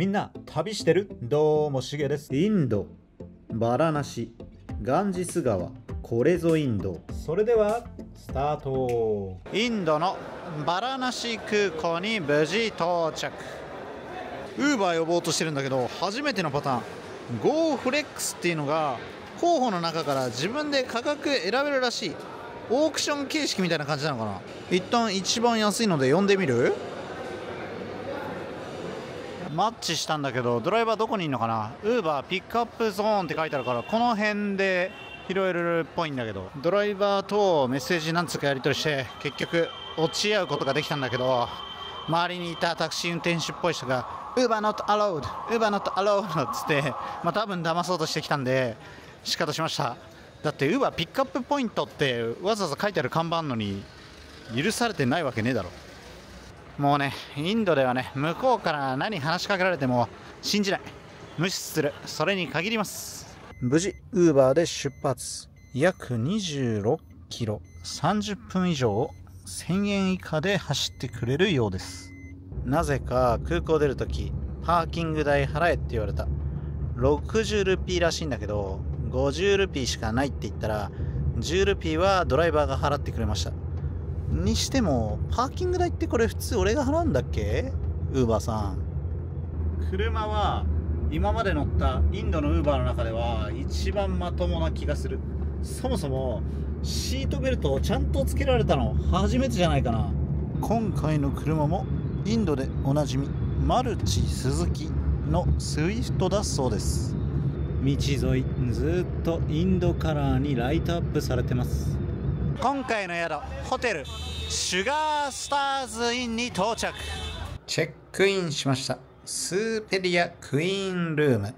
みんな旅してる？どうもしげです。インドバラナシガンジス川これぞインド。それではスタート。インドのバラナシ空港に無事到着。ウーバー呼ぼうとしてるんだけど初めてのパターン。Go フレックスっていうのが候補の中から自分で価格選べるらしい。オークション形式みたいな感じなのかな？一旦一番安いので呼んでみる？マッチしたんだけどドライバーどこにいるのかな？ウーバーピックアップゾーンって書いてあるからこの辺で拾えるっぽいんだけど。ドライバーとメッセージなんつうかやり取りして結局落ち合うことができたんだけど周りにいたタクシー運転手っぽい人がウーバー not allowed ウーバー not allowed っつってまあ多分騙そうとしてきたんで仕方しました。だってウーバーピックアップポイントってわざわざ書いてある看板のに許されてないわけねえだろ。もうねインドではね向こうから何話しかけられても信じない。無視する。それに限ります。無事ウーバーで出発。約26キロ。30分以上1000円以下で走ってくれるようです。なぜか空港出るときパーキング代払えって言われた。60ルピーらしいんだけど50ルピーしかないって言ったら10ルピーはドライバーが払ってくれましたにしてもパーキング代ってこれ普通俺が払うんだっけ？ウーバーさん。車は今まで乗ったインドのウーバーの中では一番まともな気がする。そもそもシートベルトをちゃんとつけられたの初めてじゃないかな。今回の車もインドでおなじみマルチスズキのスイフトだそうです。道沿いずっとインドカラーにライトアップされてます今回の宿ホテルシュガースターズインに到着。チェックインしました。スーペリアクイーンルーム。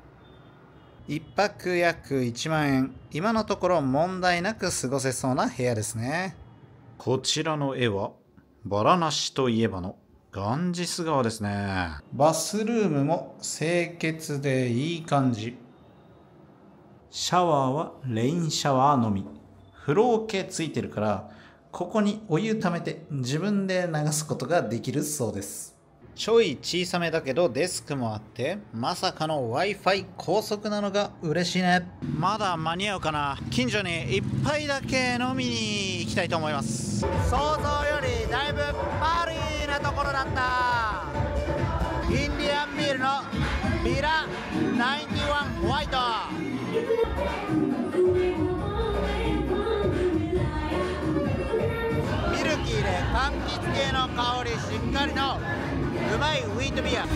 一泊約1万円。今のところ問題なく過ごせそうな部屋ですね。こちらの絵はバラナシといえばのガンジス川ですね。バスルームも清潔でいい感じ。シャワーはレインシャワーのみ風呂桶ついてるからここにお湯溜めて自分で流すことができるそうです。ちょい小さめだけどデスクもあってまさかの Wi-Fi 高速なのが嬉しいね。まだ間に合うかな。近所に一杯だけ飲みに行きたいと思います。想像よりだいぶパーリーなところだった。インディアンビールのビラ91ホワイト。柑橘系の香りしっかりのうまいウィートビア。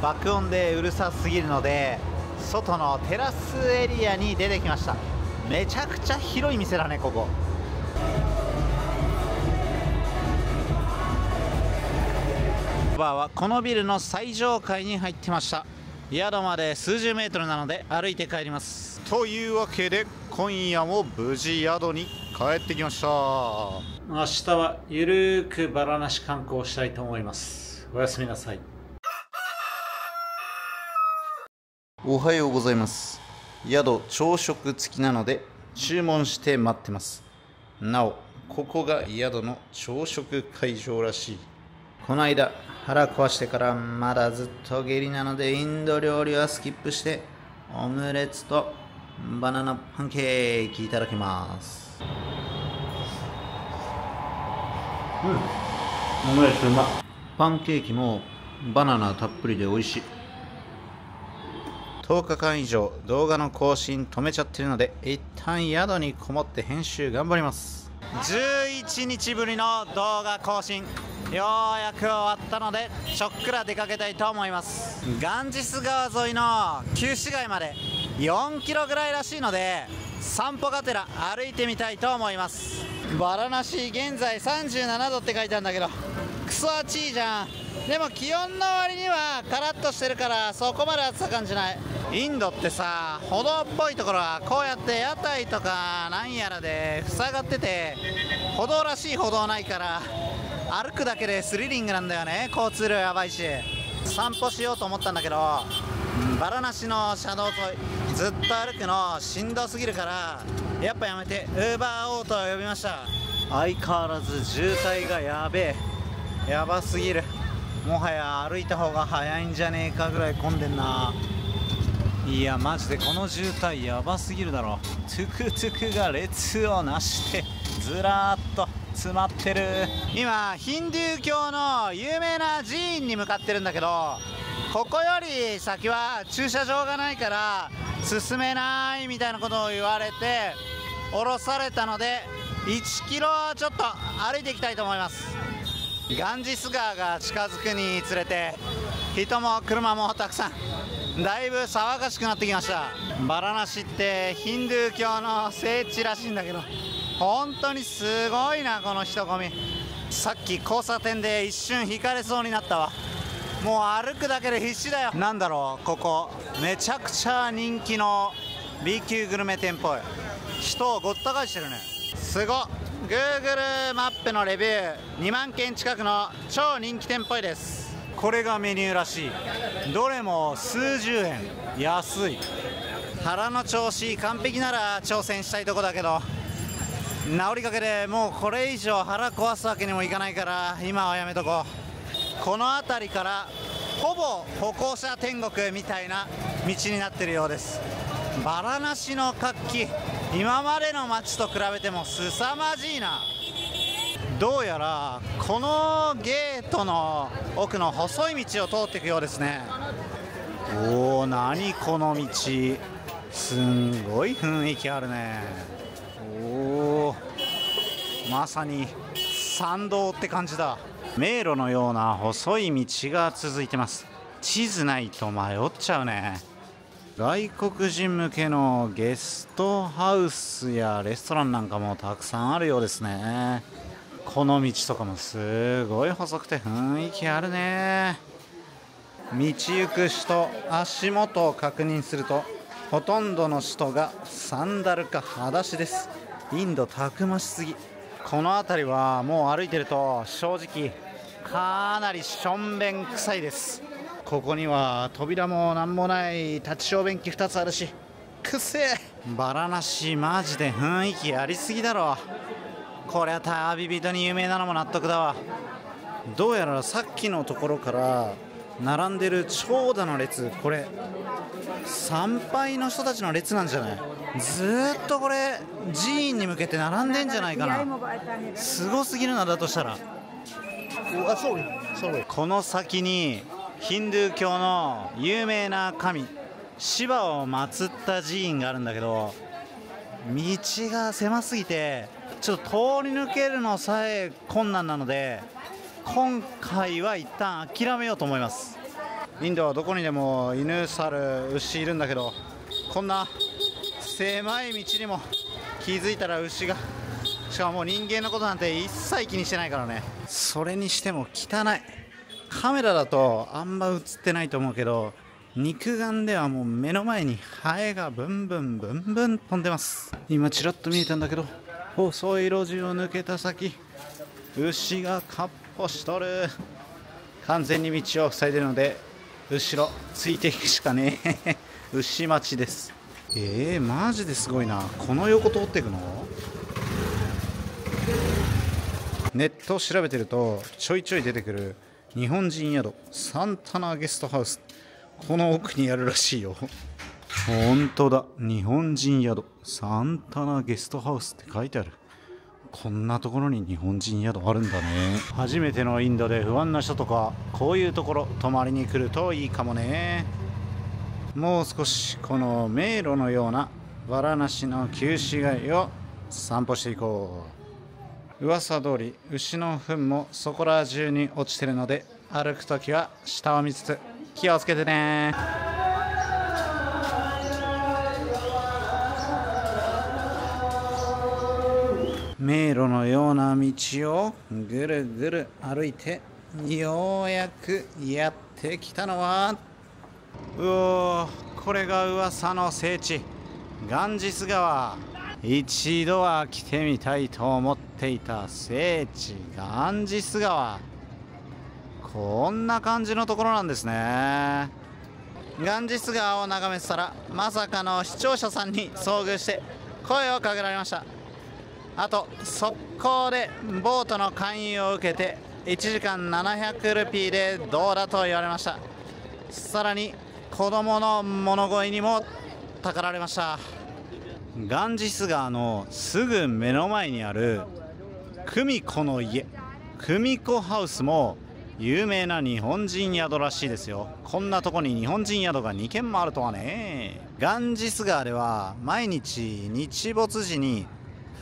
爆音でうるさすぎるので外のテラスエリアに出てきました。めちゃくちゃ広い店だねここ。バーはこのビルの最上階に入ってました。宿まで数十メートルなので歩いて帰ります。というわけで今夜も無事宿に帰ってきました。明日はゆるーくバラなし観光したいと思います。おやすみなさい。おはようございます。宿朝食付きなので注文して待ってます。なおここが宿の朝食会場らしい。この間腹壊してからまだずっと下痢なのでインド料理はスキップしてオムレツとバナナパンケーキいただきます。うん。オムレツうまパンケーキもバナナたっぷりで美味しい。10日間以上動画の更新止めちゃってるので一旦宿にこもって編集頑張ります。11日ぶりの動画更新。ようやく終わったのでちょっくら出かけたいと思います。ガンジス川沿いの旧市街まで4キロぐらいらしいので散歩がてら歩いてみたいと思います。バラなし現在37度って書いてあるんだけどクソ暑いじゃん。でも気温の割にはカラッとしてるからそこまで暑さ感じない。インドってさ歩道っぽいところはこうやって屋台とかなんやらで塞がってて歩道らしい歩道ないから歩くだけでスリリングなんだよね。交通量やばいし。散歩しようと思ったんだけどバラなしの車道沿いずっと歩くのしんどすぎるからやっぱやめてウーバーオートを呼びました。相変わらず渋滞がやべえ。やばすぎる。もはや歩いた方が早いんじゃねえかぐらい混んでんな。いやマジでこの渋滞やばすぎるだろ。トゥクトゥクが列をなしてずらーっと詰まってる。今ヒンドゥー教の有名な寺院に向かってるんだけどここより先は駐車場がないから進めないみたいなことを言われて降ろされたので1キロちょっと歩いていきたいと思います。ガンジス川が近づくにつれて人も車もたくさんだいぶ騒がしくなってきました。バラナシってヒンドゥー教の聖地らしいんだけど本当にすごいなこの人混み。さっき交差点で一瞬引かれそうになったわ。もう歩くだけで必死だよ。なんだろうここ。めちゃくちゃ人気の B 級グルメ店っぽい人をごった返してるね。すご Google マップのレビュー。2万件近くの超人気店っぽいです。これがメニューらしい。どれも数十円。安い。腹の調子完璧なら挑戦したいとこだけど。治りかけでもうこれ以上腹壊すわけにもいかないから今はやめとこう。この辺りからほぼ歩行者天国みたいな道になってるようです。バラなしの活気。今までの街と比べても凄まじいな。どうやらこのゲートの奥の細い道を通っていくようですね。おお何この道。すんごい雰囲気あるね。おまさに参道って感じだ。迷路のような細い道が続いてます。地図ないと迷っちゃうね。外国人向けのゲストハウスやレストランなんかもたくさんあるようですね。この道とかもすごい細くて雰囲気あるね。道行く人足元を確認するとほとんどの人がサンダルか裸足です。インドたくましすぎ。この辺りはもう歩いてると正直かなりしょんべん臭いです。ここには扉もなんもない立ち小便器2つあるしくせえ。バラなしマジで雰囲気ありすぎだろ。こりゃ旅人に有名なのも納得だわ。どうやらさっきのところから並んでる長蛇の列。これ参拝の人たちの列なんじゃない？ずっとこれ寺院に向けて並んでんじゃないかな。すごすぎるなだとしたら。この先にヒンドゥー教の有名な神シバを祀った寺院があるんだけど道が狭すぎてちょっと通り抜けるのさえ困難なので今回は一旦諦めようと思います。インドはどこにでも犬猿牛いるんだけどこんな狭い道にも気づいたら牛がしかももう人間のことなんて一切気にしてないからね。それにしても汚い。カメラだとあんま映ってないと思うけど肉眼ではもう目の前にハエがブンブンブンブン飛んでます。今ちらっと見えたんだけど細い路地を抜けた先牛がかっ歩しとる。完全に道を塞いでるので後ろついていくしかねえ。牛待ちです。えー、マジですごいな。この横通っていくの？ネットを調べてるとちょいちょい出てくる日本人宿サンタナゲストハウス。この奥にあるらしいよ。本当だ。日本人宿サンタナゲストハウスって書いてある。こんなところに日本人宿あるんだね。初めてのインドで不安な人とかこういうところ泊まりに来るといいかもね。もう少しこの迷路のようなバラなしの旧市街を散歩していこう。噂通り牛の糞もそこら中に落ちてるので歩く時は下を見つつ気をつけてね。迷路のような道をぐるぐる歩いてようやくやってきたのはうおこれが噂の聖地。ガンジス川一度は来てみたいと思っていた聖地ガンジス川。こんな感じのところなんですね。ガンジス川を眺めてたらまさかの視聴者さんに遭遇して声をかけられました。あと速攻でボートの勧誘を受けて1時間700ルピーでどうだと言われました。さらに子供の物乞いにもたかられました。ガンジス川のすぐ目の前にある久美子の家。久美子ハウスも有名な日本人宿らしいですよ。こんなとこに日本人宿が2軒もあるとはね。ガンジス川では毎日日没時に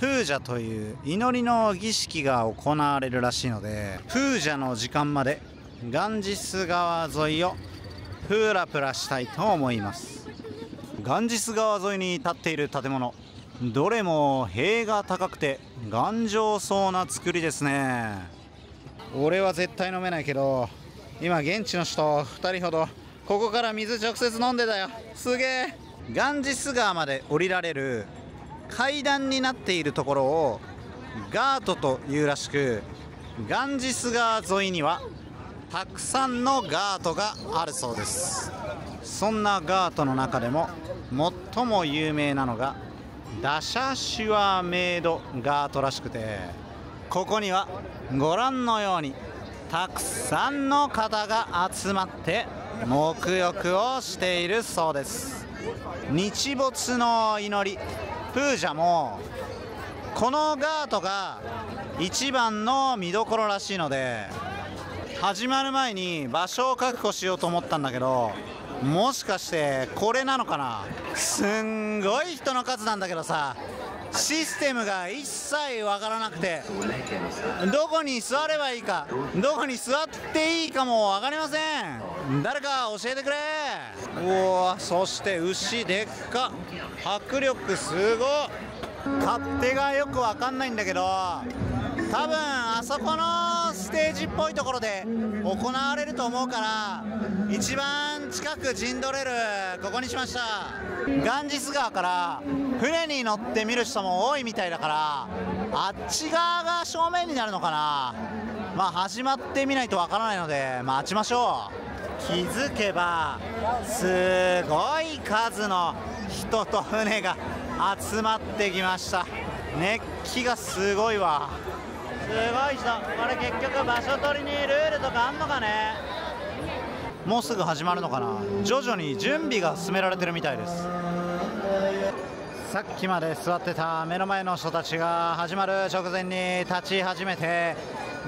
風邪という祈りの儀式が行われるらしいので風邪の時間までガンジス川沿いをプラプラしたいと思います。ガンジス川沿いに立っている建物。どれも塀が高くて頑丈そうな作りですね。俺は絶対飲めないけど今現地の人2人ほどここから水直接飲んでたよ。すげえ。ガンジス川まで降りられる階段になっているところをガートというらしくガンジス川沿いにはたくさんのガートがあるそうですそんなガートの中でも最も有名なのがダシャシュアメイド。ガートらしくてここにはご覧のようにたくさんの方が集まって沐浴をしているそうです。日没の祈り。プージャもこのガートが一番の見どころらしいので。始まる前に場所を確保しようと思ったんだけどもしかしてこれなのかな？すんごい人の数なんだけどさ。システムが一切わからなくて。どこに座ればいいか。どこに座っていいかも分かりません。誰か教えてくれ。おおそして牛でっか。迫力すご勝手がよく分かんないんだけど。多分あそこのステージっぽいところで行われると思うから一番近く陣取れるここにしました。ガンジス川から船に乗って見る人も多いみたいだからあっち側が正面になるのかな。まあ始まってみないとわからないので待ちましょう。気づけばすごい数の人と船が集まってきました。熱気がすごいわ。ごい人これ結局場所取りにルールとかあんのかね？もうすぐ始まるのかな。徐々に準備が進められてるみたいです。さっきまで座ってた目の前の人たちが始まる直前に立ち始めて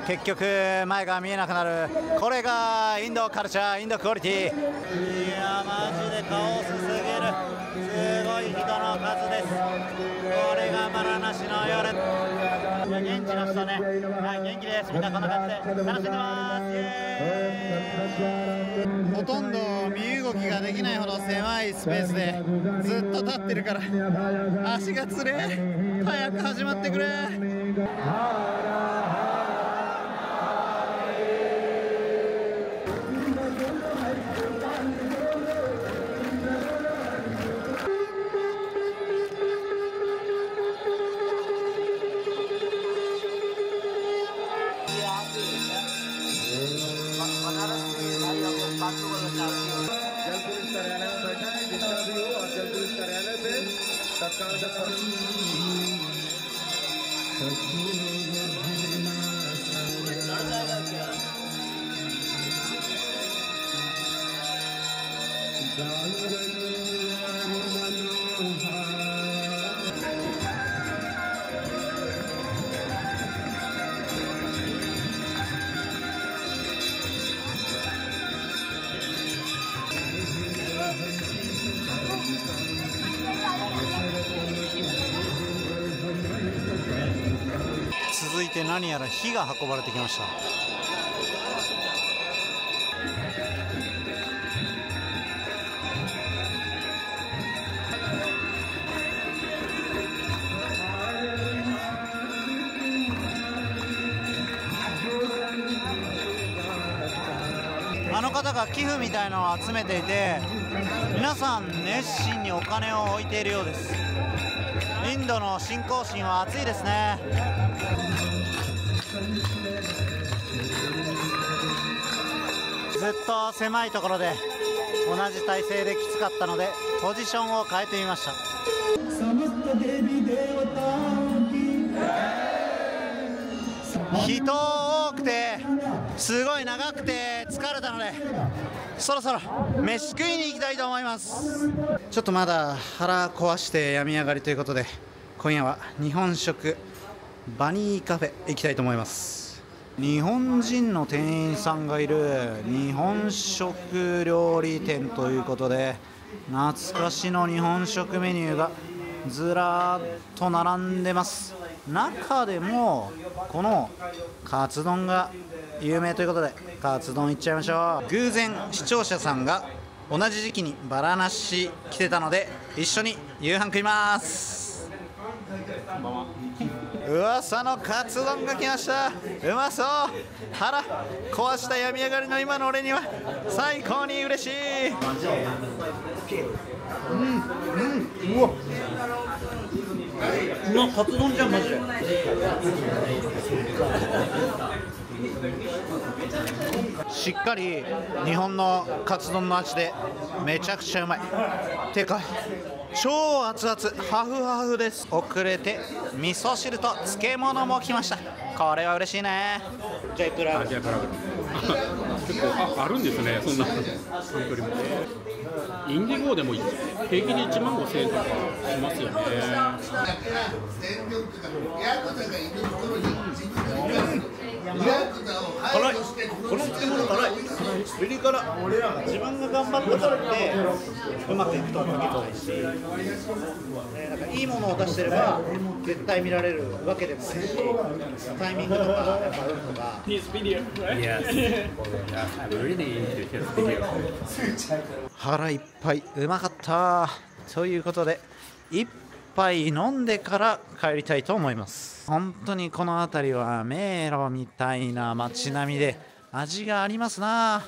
結局前が見えなくなる。これがインドカルチャーインドクオリティ。いやマジでカオスすぎる。すごい人の数ですこれがバラナシの夜。いや現地の人ね、はい、元気です。みんなこんな感じで。楽しんでますほとんど身動きができないほど狭いスペースでずっと立ってるから。足がつれ。早く始まってくれ。जल पुलिस कार्यालय में बैठा है जितना भी हो और जल पुलिस कार्यालय पे तत्काल तक मनोहर て何やら火が運ばれてきました。あの方が寄付みたいなのを集めていて皆さん熱心にお金を置いているようです。インドの信仰心は熱いですね。ずっと狭いところで同じ体勢できつかったのでポジションを変えてみました。人多くてすごい長くて疲れたのでそろそろ飯食いに行きたいと思います。ちょっとまだ腹壊して病み上がりということで今夜は日本食バニーカフェ行きたいと思います。日本人の店員さんがいる日本食料理店ということで懐かしの日本食メニューがずらっと並んでます。中でもこのカツ丼が有名ということでカツ丼いっちゃいましょう。偶然視聴者さんが同じ時期にバラなし来てたので一緒に夕飯食います。噂のカツ丼が来ました。うまそう。腹壊した病み上がりの今の俺には最高に嬉しい。うんうん。うわ。うまカツ丼じゃんマジで。しっかり日本のカツ丼の味でめちゃくちゃうまい。てか超熱々ハフハフです。遅れて味噌汁と漬物も来ました。これは嬉しいね。ジャイプラグジャイプラグ結構ああるんですねそんなサントリーもインディゴーでも平気で1万5000円とかしますよね。辛いこの漬物辛いピリ辛自分が頑張ったからってうまくいくとは限らないし、ね、なんかいいものを出してれば絶対見られるわけでもないしタイミングとかやっぱ運とか Yes, yeah, I'm really into his video. 腹いっぱい。うまかった。ということで一杯飲んでから帰りたいと思います。本当にこの辺りは迷路みたいな街並みで味がありますな。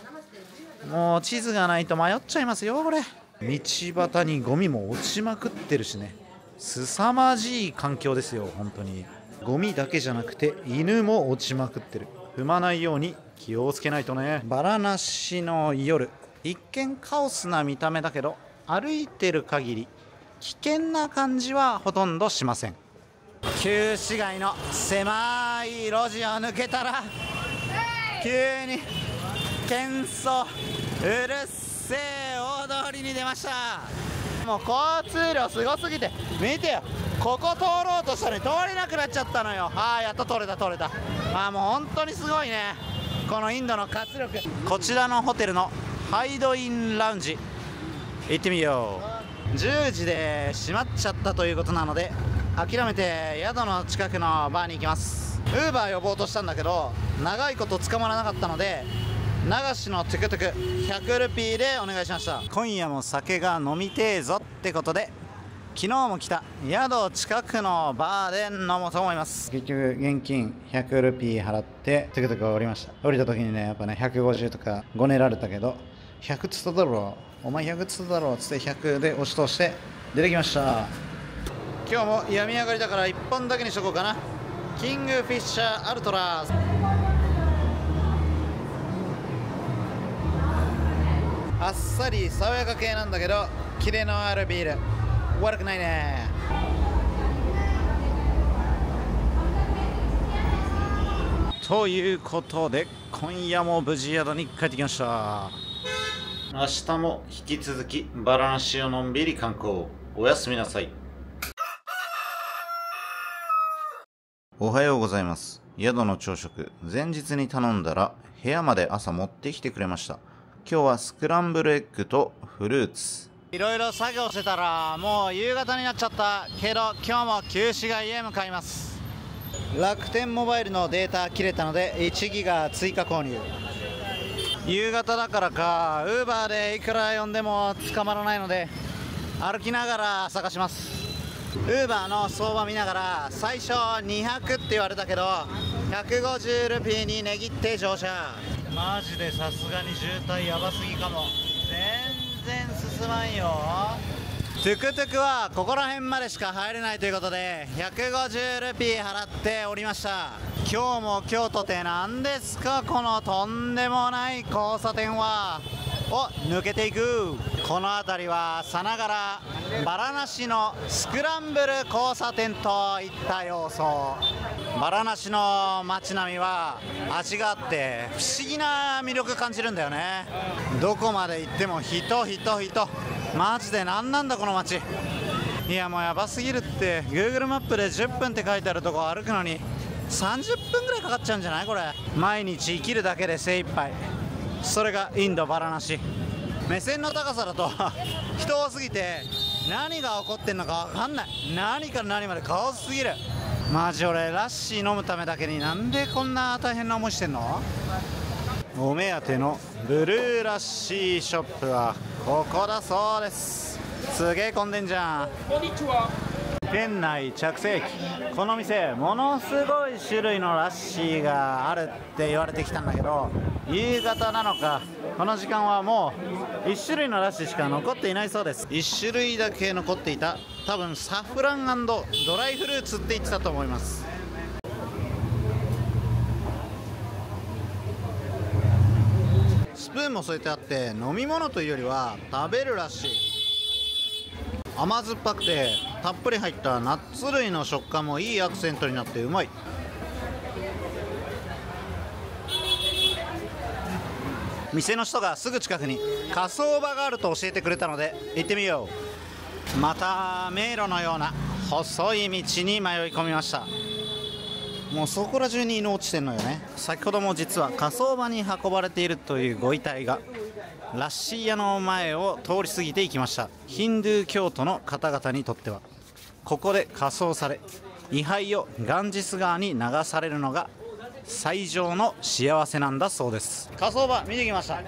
もう地図がないと迷っちゃいますよこれ。道端にゴミも落ちまくってるしね。凄まじい環境ですよ本当に。ゴミだけじゃなくて犬も落ちまくってる。踏まないように気をつけないとね。バラなしの夜。一見カオスな見た目だけど歩いてる限り危険な感じはほとんどしません。旧市街の狭い路地を抜けたら急に喧騒うるせえ大通りに出ました。もう交通量すごすぎて見てよここ通ろうとしたのに通れなくなっちゃったのよ。ああやっと通れた通れた。ああもう本当にすごいね。このインドの活力。こちらのホテルのハイドインラウンジ。行ってみよう。10時で閉まっちゃったということなので諦めて宿の近くのバーに行きます。ウーバー呼ぼうとしたんだけど長いこと捕まらなかったので流しのトゥクトゥク100ルピーでお願いしました。今夜も酒が飲みてえぞってことで昨日も来た宿近くのバーで飲もうと思います。結局現金100ルピー払ってトゥクトゥク降りました。降りた時にねやっぱね150とかごねられたけど100つっただろうお前100つっただろうっつって100で押し通して出てきました。今日も病み上がりだから1本だけにしとこうかな。キングフィッシャーアルトラあっさり爽やか系なんだけどキレのあるビール。悪くないね。ということで今夜も無事宿に帰ってきました。明日も引き続きバランシをのんびり観光。おやすみなさい。おはようございます。宿の朝食前日に頼んだら部屋まで朝持ってきてくれました。今日はスクランブルエッグとフルーツ。いろいろ作業してたらもう夕方になっちゃった。けど今日も旧市街へ向かいます。楽天モバイルのデータ切れたので1ギガ追加購入。夕方だからか。ウーバーでいくら呼んでも捕まらないので歩きながら探します。ウーバーの相場見ながら最初200って言われたけど150ルピーに値切って乗車。マジでさすがに渋滞やばすぎかも。全然進まんよトゥクトゥクはここら辺までしか入れないということで150ルピー払って降りました。今日も京都って何ですか？このとんでもない交差点は。お抜けていく。この辺りはさながらバラなしのスクランブル交差点といった様相。バラナシの街並みは味があって不思議な魅力感じるんだよね。どこまで行っても人人人。マジで何なんだこの街。いやもうやばすぎるって。Google マップで10分って書いてあるとこ歩くのに30分ぐらいかかっちゃうんじゃないこれ。毎日生きるだけで精一杯。それがインドバラナシ。目線の高さだと。人多すぎて。何が起こってんのか分かんない。何から何までカオスすぎる。マジ俺ラッシー飲むためだけに。なんでこんな大変な思いしてんの？お目当てのブルーラッシーショップはここだそうです。すげえ混んでんじゃん。こんにちは。店内着席。この店ものすごい種類のラッシーがあるって言われてきたんだけど夕方なのかこの時間はもう1種類のラッシーしか残っていないそうです。1種類だけ残っていた多分サフランドライフルーツって言ってたと思いますプーンも添えてあって飲み物というよりは食べるらしい。甘酸っぱくてたっぷり入ったナッツ類の食感もいいアクセントになってうまい。店の人がすぐ近くに火葬場があると教えてくれたので行ってみよう。また迷路のような細い道に迷い込みました。もうそこら中に犬落ちてんのよね。先ほども実は火葬場に運ばれているというご遺体がラッシー屋の前を通り過ぎていきました。ヒンドゥー教徒の方々にとっては。ここで火葬され位牌をガンジス川に流されるのが最上の幸せなんだそうです。火葬場見てきました。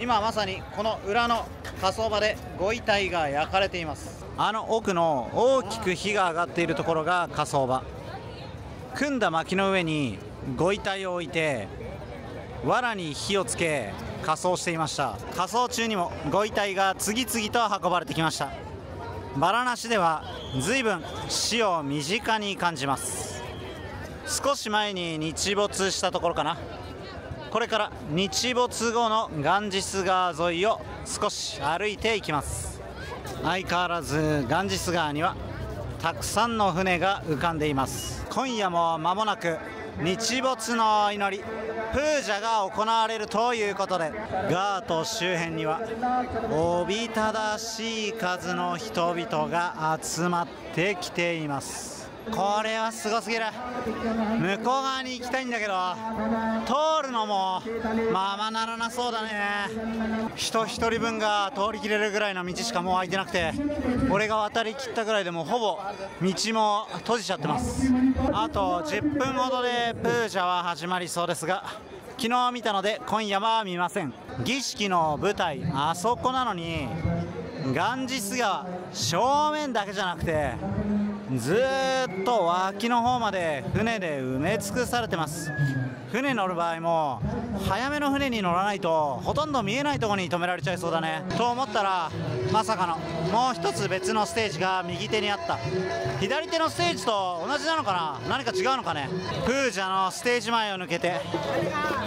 今まさにこの裏の火葬場でご遺体が焼かれています。あの奥の大きく火が上がっているところが火葬場組んだ薪の上にご遺体を置いて藁に火をつけ火葬していました。火葬中にもご遺体が次々と運ばれてきました。バラなしでは随分死を身近に感じます。少し前に日没したところかな。これから日没後のガンジス川沿いを少し歩いていきます。相変わらずガンジス川にはたくさんの船が浮かんでいます。今夜も間もなく日没の祈りプージャが行われるということでガート周辺にはおびただしい数の人々が集まってきています。これはすごすぎる。向こう側に行きたいんだけど通るのもままならなそうだね。人1人分が通りきれるぐらいの道しかもう空いてなくて俺が渡りきったぐらいでもほぼ道も閉じちゃってます。あと10分ほどでプージャは始まりそうですが昨日見たので今夜は見ません。儀式の舞台あそこなのにガンジス川正面だけじゃなくてずっと脇の方まで船で埋め尽くされてます。船乗る場合も早めの船に乗らないとほとんど見えないところに止められちゃいそうだね。と思ったらまさかのもう一つ別のステージが右手にあった。左手のステージと同じなのかな？何か違うのかね？プージャのステージ前を抜けて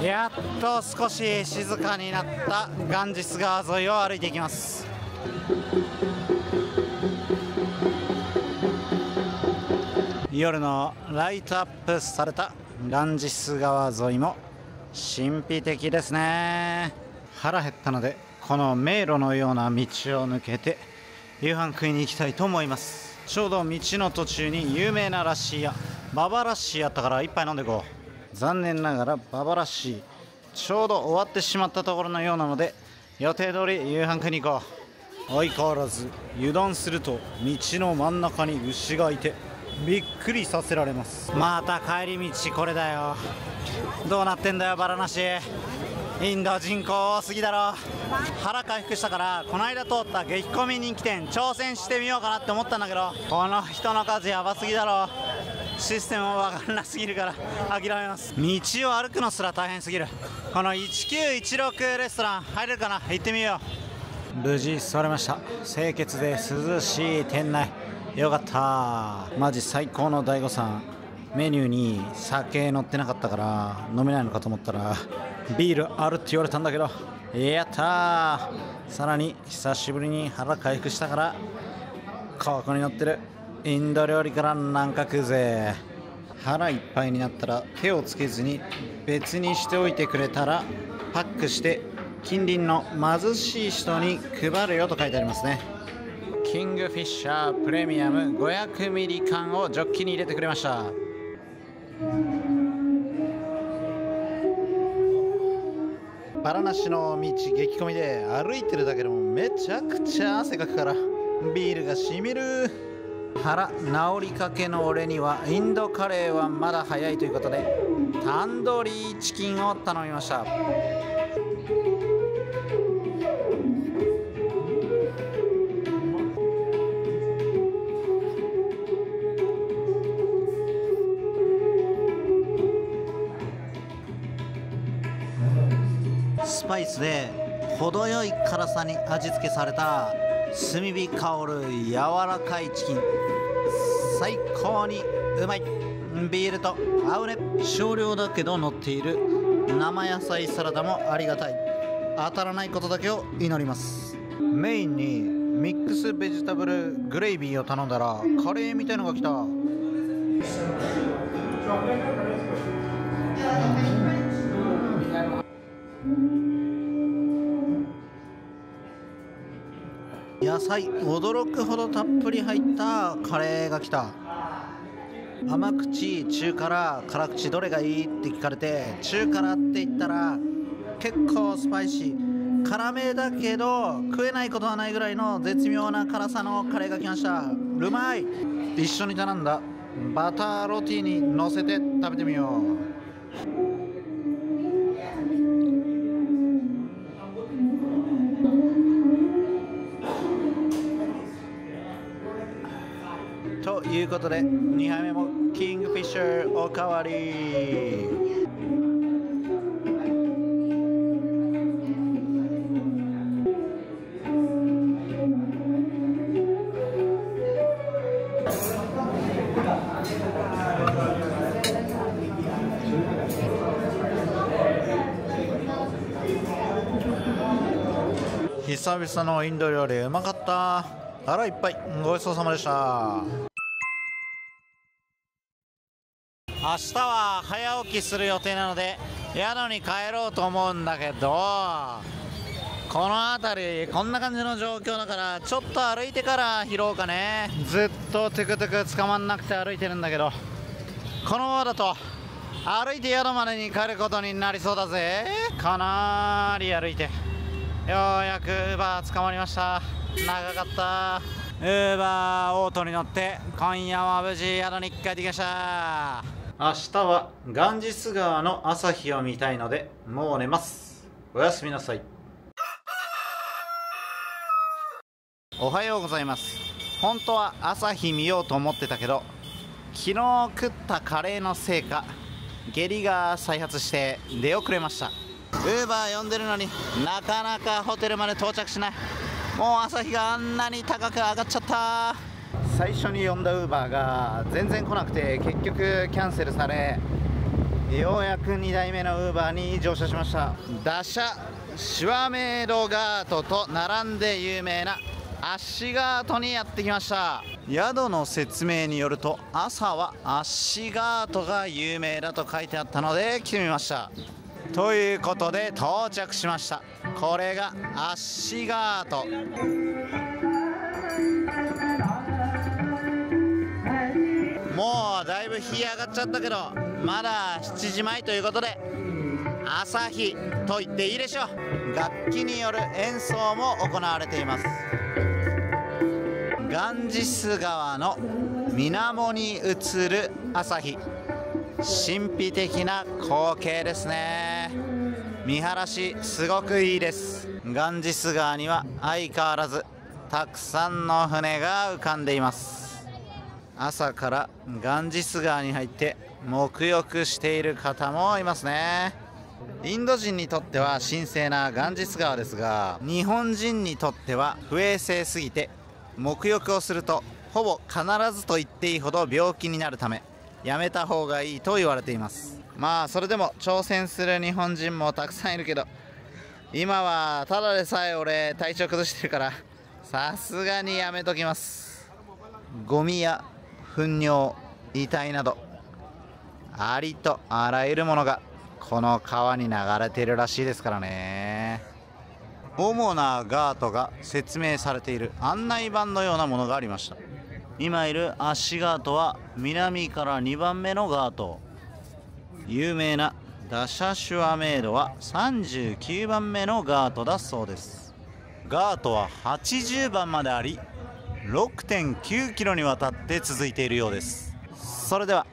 やっと少し静かになったガンジス川沿いを歩いていきます。夜のライトアップされたガンジス川沿いも神秘的ですね。腹減ったのでこの迷路のような道を抜けて夕飯食いに行きたいと思います。ちょうど道の途中に有名なラッシー屋ババラッシーやったから一杯飲んでこう。残念ながらババラッシーちょうど終わってしまったところのようなので予定通り夕飯食いに行こう。相変わらず油断すると道の真ん中に牛がいてびっくりさせられます。また帰り道これだよ。どうなってんだよバラなしインド人口多すぎだろ。腹回復したからこの間通った激混み人気店挑戦してみようかなって思ったんだけどこの人の数やばすぎだろ。システムも分かんなすぎるから諦めます。道を歩くのすら大変すぎる。この1916レストラン入れるかな？行ってみよう。無事座れました。清潔で涼しい店内。よかった。マジ最高の大悟さん。メニューに酒乗ってなかったから飲めないのかと思ったらビールあるって言われたんだけど。やったー。さらに久しぶりに腹回復したからここに乗ってる。インド料理からなんか食うぜ。腹いっぱいになったら手をつけずに別にしておいてくれたらパックして近隣の貧しい人に配るよと書いてありますね。キングフィッシャープレミアム500ミリ缶をジョッキに入れてくれました。バラなしの道激混みで歩いてるだけでもめちゃくちゃ汗かくからビールがしみる。腹治りかけの俺にはインドカレーはまだ早いということでタンドリーチキンを頼みました。スで程よい辛さに味付けされた炭火香る柔らかいチキン。最高にうまい。ビールと合うね。少量だけど乗っている。生野菜サラダもありがたい。当たらないことだけを祈ります。メインにミックスベジタブルグレイビーを頼んだらカレーみたいのが来た。野菜驚くほどたっぷり入ったカレーが来た。甘口中辛辛口どれがいいって聞かれて中辛って言ったら結構スパイシー。辛めだけど食えないことはないぐらいの絶妙な辛さのカレーが来ました。うまい。一緒に頼んだバターロティに乗せて食べてみよう。いうことで2杯目もキングフィッシャーおかわり。久々のインド料理うまかった。腹いっぱい。ごちそうさまでした。明日は早起きする予定なので宿に帰ろうと思うんだけどこの辺りこんな感じの状況だからちょっと歩いてから拾おうかね。ずっとトゥクトゥク捕まんなくて歩いてるんだけどこのままだと歩いて宿までに帰ることになりそうだぜ。かなり歩いて。ようやくウーバー捕まりました。長かった。ウーバーオートに乗って今夜は無事宿に帰ってきました。明日はガンジス川の朝日を見たいのでもう寝ます。おやすみなさい。おはようございます。本当は朝日見ようと思ってたけど昨日食ったカレーのせいか下痢が再発して出遅れました。ウーバー呼んでるのになかなかホテルまで到着しない。もう朝日があんなに高く上がっちゃった。最初に呼んだウーバーが全然来なくて結局キャンセルされようやく2台目のウーバーに乗車しました。打車シュワメイドガートと並んで有名なアッシガートにやってきました。宿の説明によると朝はアッシガートが有名だと書いてあったので来てみました。ということで到着しました。これがアッシガート。もうだいぶ日上がっちゃったけどまだ7時前ということで朝日と言っていいでしょう。楽器による演奏も行われています。ガンジス川の水面に映る朝日。神秘的な光景ですね。見晴らしすごくいいです。ガンジス川には相変わらずたくさんの船が浮かんでいます。朝からガンジス川に入って沐浴している方もいますね。インド人にとっては神聖なガンジス川ですが日本人にとっては不衛生すぎて沐浴をするとほぼ必ずと言っていいほど病気になるためやめた方がいいと言われています。まあそれでも挑戦する日本人もたくさんいるけど今はただでさえ俺体調崩してるからさすがにやめときます。ゴミや糞尿遺体などありとあらゆるものがこの川に流れているらしいですからね。主なガートが説明されている案内板のようなものがありました。今いるアッシガートは南から2番目のガート。有名なダシャシュアメイドは39番目のガートだそうです。ガートは80番まであり6.9キロにわたって続いているようです。それでは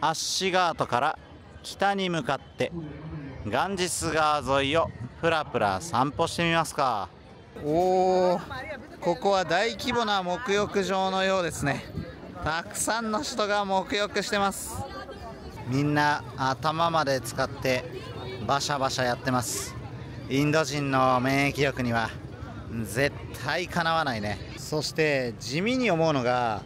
アッシガートから北に向かってガンジス川沿いをふらふら散歩してみますか。おおここは大規模な沐浴場のようですね。たくさんの人が沐浴してます。みんな頭まで使ってバシャバシャやってます。インド人の免疫力には絶対かなわないね。そして地味に思うのが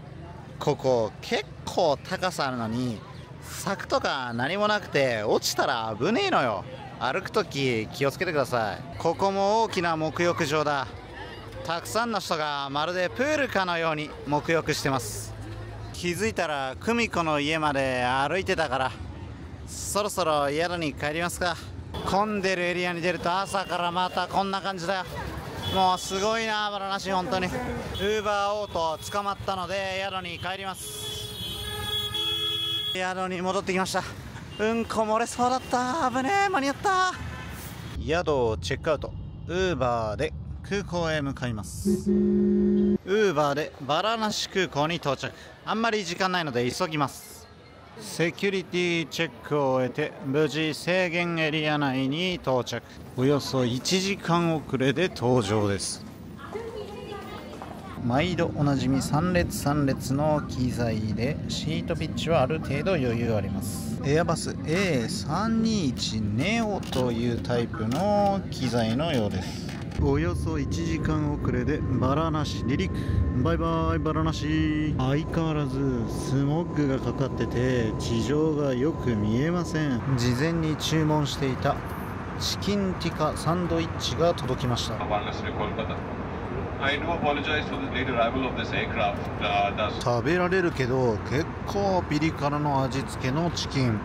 ここ結構高さあるのに柵とか何もなくて落ちたら危ねえのよ。歩く時気をつけてください。ここも大きな沐浴場だ。たくさんの人がまるでプールかのように沐浴してます。気づいたら久美子の家まで歩いてたから。そろそろ宿に帰りますか。混んでるエリアに出ると朝からまたこんな感じだよ。もうすごいなバラなし本当に。ウーバーオート捕まったので宿に帰ります。宿に戻ってきました。うんこ漏れそうだった。危ねえ。間に合った。宿をチェックアウト。ウーバーで空港へ向かいます。ウーバーでバラナシ空港に到着。あんまり時間ないので急ぎます。セキュリティチェックを終えて無事制限エリア内に到着。およそ1時間遅れで登場です。毎度おなじみ3列3列の機材でシートピッチはある程度余裕あります。エアバス A321 ネオというタイプの機材のようです。およそ1時間遅れでバラなし離陸。バイバイバラなし相変わらずスモッグがかかってて地上がよく見えません。事前に注文していたチキンティカサンドイッチが届きました。I do apologize for the late arrival of this aircraft. Uh, does 食べられるけど結構ピリ辛の味付けのチキン。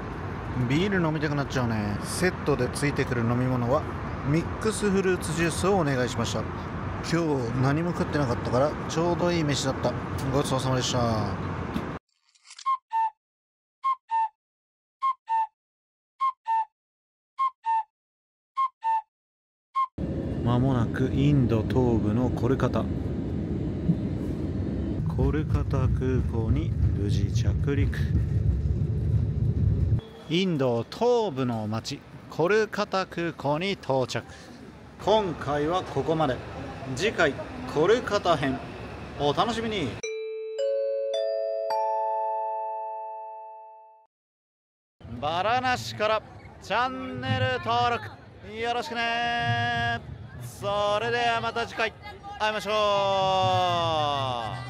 ビール飲みたくなっちゃうね。セットでついてくる飲み物はミックスフルーツジュースをお願いしました。今日何も食ってなかったからちょうどいい飯だった。ごちそうさまでした。まもなくインド東部のコルカタ。コルカタ空港に無事着陸。インド東部の町コルカタ空港に到着。今回はここまで。次回コルカタ編。お楽しみに。バラナシからチャンネル登録。よろしくね。それではまた次回。会いましょう